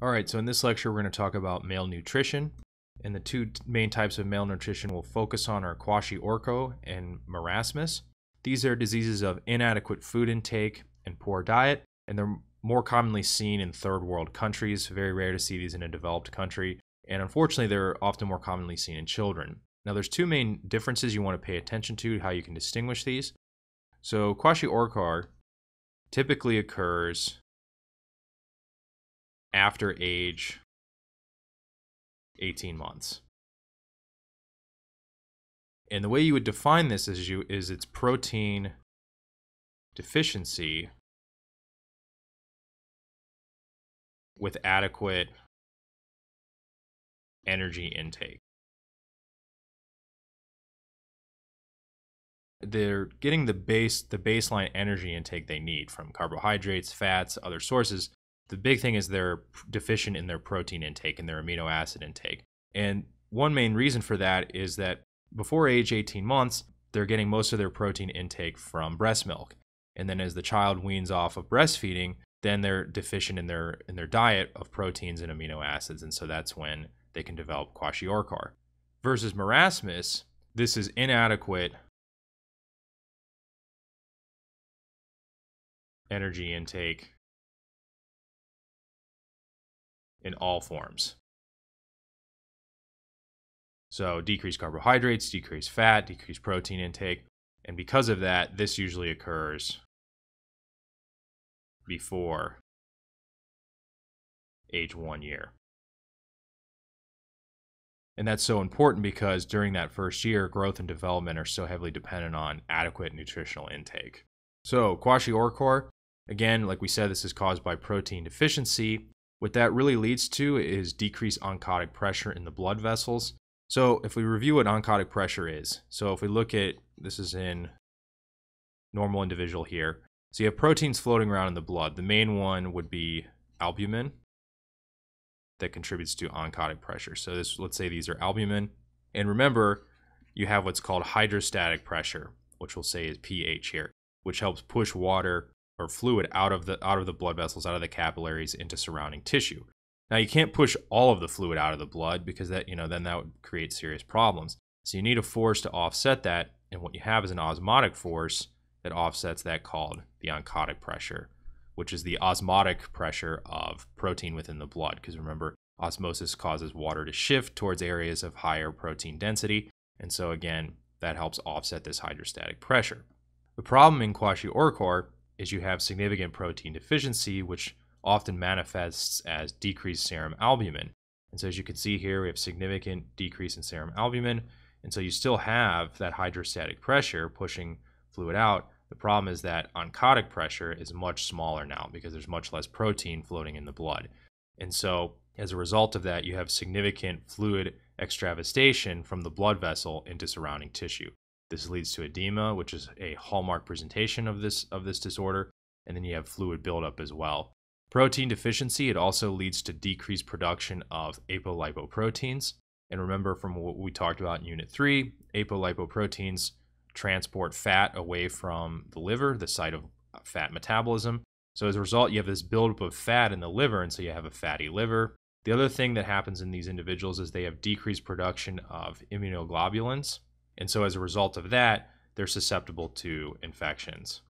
All right, so in this lecture, we're going to talk about malnutrition. And the two main types of malnutrition we'll focus on are kwashiorkor and marasmus. These are diseases of inadequate food intake and poor diet, and they're more commonly seen in third world countries. Very rare to see these in a developed country. And unfortunately, they're often more commonly seen in children. Now, there's two main differences you want to pay attention to, how you can distinguish these. So, kwashiorkor typically occurs after age 18 months. And the way you would define this is you is its protein deficiency with adequate energy intake. They're getting the base the baseline energy intake they need from carbohydrates, fats, other sources. The big thing is they're deficient in their protein intake and their amino acid intake. And one main reason for that is that before age 18 months, they're getting most of their protein intake from breast milk. And then as the child weans off of breastfeeding, then they're deficient in their in their diet of proteins and amino acids, and so that's when they can develop kwashiorkor. Versus marasmus, this is inadequate energy intake in all forms. So decreased carbohydrates, decreased fat, decreased protein intake. And because of that, this usually occurs before age one year. And that's so important because during that first year, growth and development are so heavily dependent on adequate nutritional intake. So, kwashiorkor, again, like we said, this is caused by protein deficiency. What that really leads to is decreased oncotic pressure in the blood vessels. So, if we review what oncotic pressure is, so if we look at this is in normal individual here. So, you have proteins floating around in the blood. The main one would be albumin that contributes to oncotic pressure. So, this let's say these are albumin. And remember, you have what's called hydrostatic pressure, which we'll say is pH here, which helps push water or fluid out of the out of the blood vessels, out of the capillaries into surrounding tissue. Now you can't push all of the fluid out of the blood because that, you know, then that would create serious problems. So you need a force to offset that, and what you have is an osmotic force that offsets that called the oncotic pressure, which is the osmotic pressure of protein within the blood because remember osmosis causes water to shift towards areas of higher protein density, and so again, that helps offset this hydrostatic pressure. The problem in kwashiorkor is you have significant protein deficiency, which often manifests as decreased serum albumin. And so as you can see here, we have significant decrease in serum albumin. And so you still have that hydrostatic pressure pushing fluid out. The problem is that oncotic pressure is much smaller now because there's much less protein floating in the blood. And so as a result of that, you have significant fluid extravasation from the blood vessel into surrounding tissue. This leads to edema, which is a hallmark presentation of this of this disorder, and then you have fluid buildup as well. Protein deficiency, it also leads to decreased production of apolipoproteins. And remember from what we talked about in Unit 3, apolipoproteins transport fat away from the liver, the site of fat metabolism. So as a result, you have this buildup of fat in the liver, and so you have a fatty liver. The other thing that happens in these individuals is they have decreased production of immunoglobulins. And so as a result of that, they're susceptible to infections.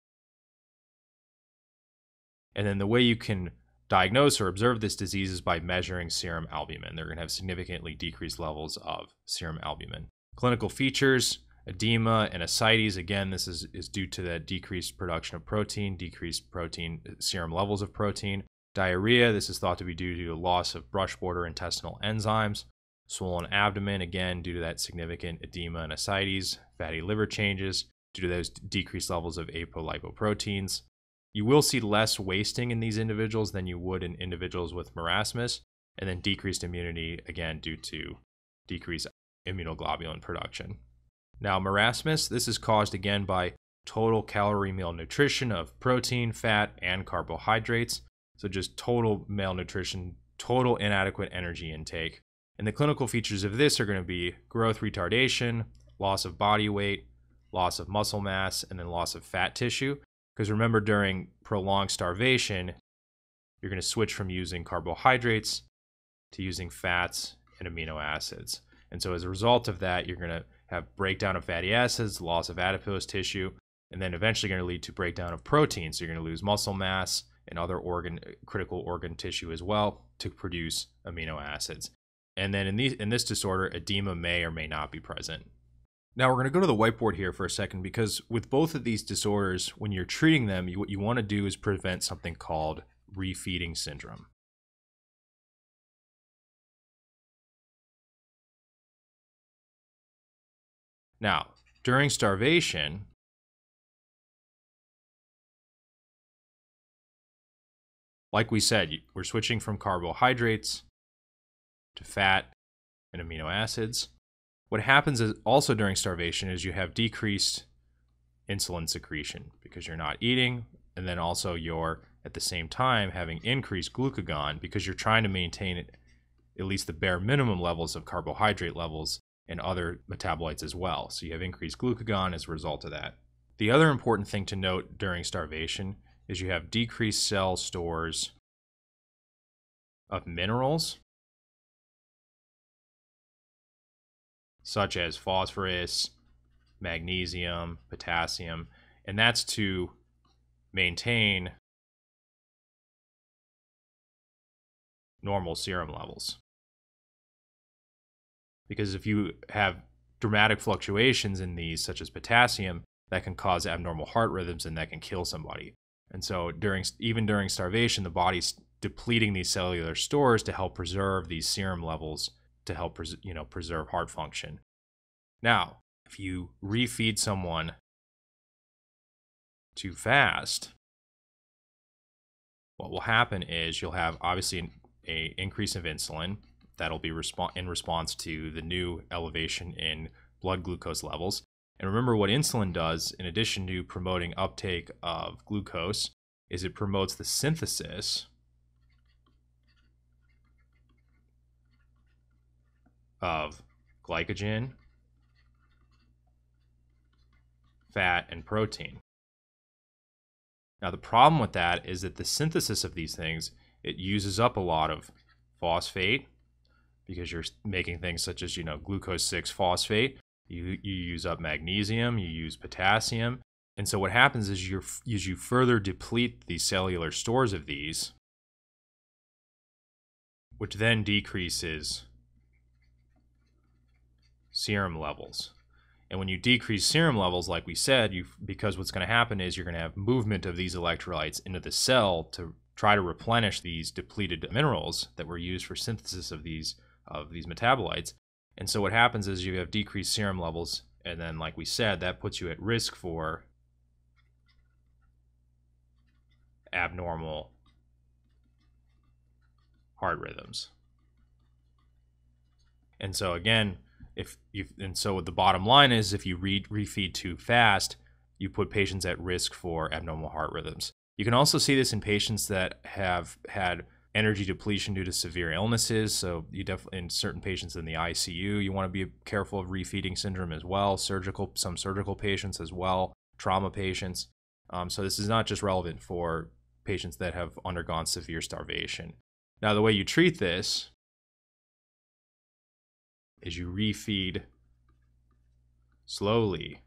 And then the way you can diagnose or observe this disease is by measuring serum albumin. They're going to have significantly decreased levels of serum albumin. Clinical features edema and ascites. Again, this is, is due to that decreased production of protein, decreased protein serum levels of protein. Diarrhea, this is thought to be due to loss of brush border intestinal enzymes. Swollen abdomen, again, due to that significant edema and ascites. Fatty liver changes due to those decreased levels of apolipoproteins. You will see less wasting in these individuals than you would in individuals with marasmus, and then decreased immunity, again, due to decreased immunoglobulin production. Now, marasmus, this is caused again by total calorie malnutrition of protein, fat, and carbohydrates. So, just total malnutrition, total inadequate energy intake. And the clinical features of this are going to be growth retardation, loss of body weight, loss of muscle mass, and then loss of fat tissue. Because remember, during prolonged starvation, you're going to switch from using carbohydrates to using fats and amino acids. And so as a result of that, you're going to have breakdown of fatty acids, loss of adipose tissue, and then eventually going to lead to breakdown of protein. So you're going to lose muscle mass and other organ critical organ tissue as well to produce amino acids. And then in these in this disorder, edema may or may not be present. Now we're going to go to the whiteboard here for a second because with both of these disorders, when you're treating them, you, what you want to do is prevent something called refeeding syndrome. Now, during starvation, like we said, we're switching from carbohydrates to fat and amino acids. What happens is also during starvation is you have decreased insulin secretion because you're not eating, and then also you're at the same time having increased glucagon because you're trying to maintain at least the bare minimum levels of carbohydrate levels and other metabolites as well. So you have increased glucagon as a result of that. The other important thing to note during starvation is you have decreased cell stores of minerals such as phosphorus, magnesium, potassium, and that's to maintain normal serum levels. Because if you have dramatic fluctuations in these, such as potassium, that can cause abnormal heart rhythms and that can kill somebody. And so during even during starvation, the body's depleting these cellular stores to help preserve these serum levels to help pres- you know preserve heart function. Now, if you refeed someone too fast, what will happen is you'll have obviously an a increase of insulin that'll be resp- in response to the new elevation in blood glucose levels. And remember what insulin does in addition to promoting uptake of glucose is it promotes the synthesis of glycogen, fat, and protein. Now, the problem with that is that the synthesis of these things, it uses up a lot of phosphate because you're making things such as, you know, glucose 6 phosphate. You, you use up magnesium, you use potassium. And so what happens is you as you further deplete the cellular stores of these, which then decreases serum levels. And when you decrease serum levels, like we said, you because what's going to happen is you're going to have movement of these electrolytes into the cell to try to replenish these depleted minerals that were used for synthesis of these of these metabolites. And so what happens is you have decreased serum levels, and then, like we said, that puts you at risk for abnormal heart rhythms. And so again, if you and so the bottom line is if you re- refeed too fast, you put patients at risk for abnormal heart rhythms. You can also see this in patients that have had energy depletion due to severe illnesses. So you definitely in certain patients in the ICU, you want to be careful of refeeding syndrome as well. Surgical, some surgical patients as well, trauma patients. Um, so this is not just relevant for patients that have undergone severe starvation. Now, the way you treat this is you refeed slowly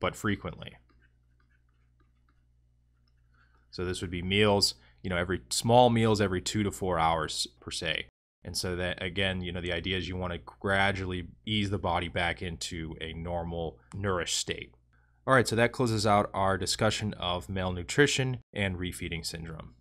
but frequently. So this would be meals you know, every small meals every two to four hours per se. And so that again, you know, the idea is you want to gradually ease the body back into a normal, nourished state. All right, so that closes out our discussion of malnutrition and refeeding syndrome.